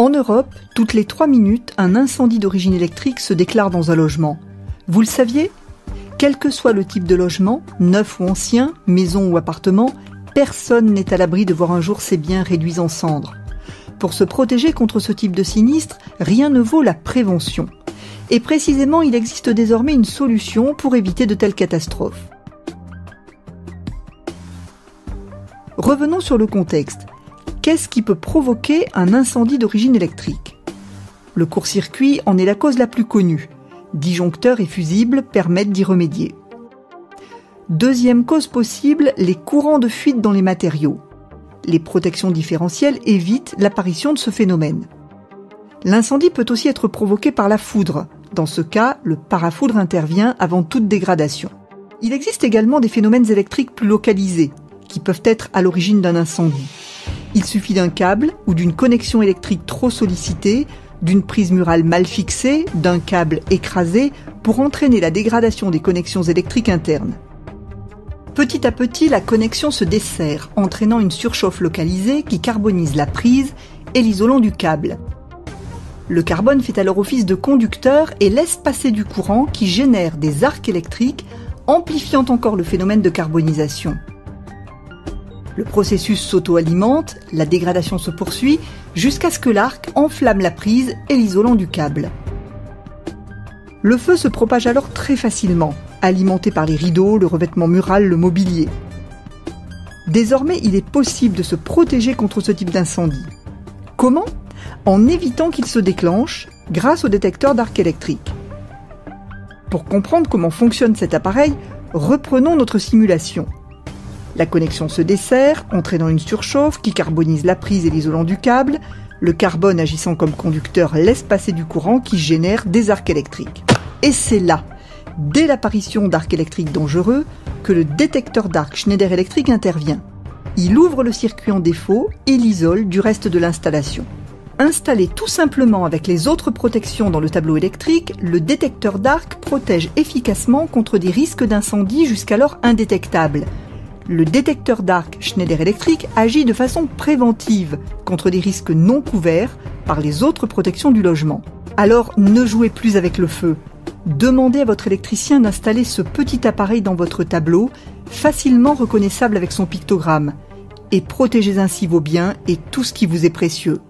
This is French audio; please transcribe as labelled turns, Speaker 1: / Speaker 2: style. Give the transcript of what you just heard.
Speaker 1: En Europe, toutes les 3 minutes, un incendie d'origine électrique se déclare dans un logement. Vous le saviez? Quel que soit le type de logement, neuf ou ancien, maison ou appartement, personne n'est à l'abri de voir un jour ses biens réduits en cendres. Pour se protéger contre ce type de sinistre, rien ne vaut la prévention. Et précisément, il existe désormais une solution pour éviter de telles catastrophes. Revenons sur le contexte. Qu'est-ce qui peut provoquer un incendie d'origine électrique? Le court-circuit en est la cause la plus connue. Disjoncteurs et fusibles permettent d'y remédier. Deuxième cause possible, les courants de fuite dans les matériaux. Les protections différentielles évitent l'apparition de ce phénomène. L'incendie peut aussi être provoqué par la foudre. Dans ce cas, le parafoudre intervient avant toute dégradation. Il existe également des phénomènes électriques plus localisés, qui peuvent être à l'origine d'un incendie. Il suffit d'un câble ou d'une connexion électrique trop sollicitée, d'une prise murale mal fixée, d'un câble écrasé pour entraîner la dégradation des connexions électriques internes. Petit à petit, la connexion se dessert, entraînant une surchauffe localisée qui carbonise la prise et l'isolant du câble. Le carbone fait alors office de conducteur et laisse passer du courant qui génère des arcs électriques, amplifiant encore le phénomène de carbonisation. Le processus s'auto-alimente, la dégradation se poursuit, jusqu'à ce que l'arc enflamme la prise et l'isolant du câble. Le feu se propage alors très facilement, alimenté par les rideaux, le revêtement mural, le mobilier. Désormais, il est possible de se protéger contre ce type d'incendie. Comment? En évitant qu'il se déclenche grâce au détecteur d'arc électrique. Pour comprendre comment fonctionne cet appareil, reprenons notre simulation. La connexion se dessert, entraînant une surchauffe qui carbonise la prise et l'isolant du câble. Le carbone agissant comme conducteur laisse passer du courant qui génère des arcs électriques. Et c'est là, dès l'apparition d'arcs électriques dangereux, que le détecteur d'arc Schneider Electric intervient. Il ouvre le circuit en défaut et l'isole du reste de l'installation. Installé tout simplement avec les autres protections dans le tableau électrique, le détecteur d'arc protège efficacement contre des risques d'incendie jusqu'alors indétectables, le détecteur d'arc Schneider Electric agit de façon préventive contre des risques non couverts par les autres protections du logement. Alors ne jouez plus avec le feu. Demandez à votre électricien d'installer ce petit appareil dans votre tableau, facilement reconnaissable avec son pictogramme, et protégez ainsi vos biens et tout ce qui vous est précieux.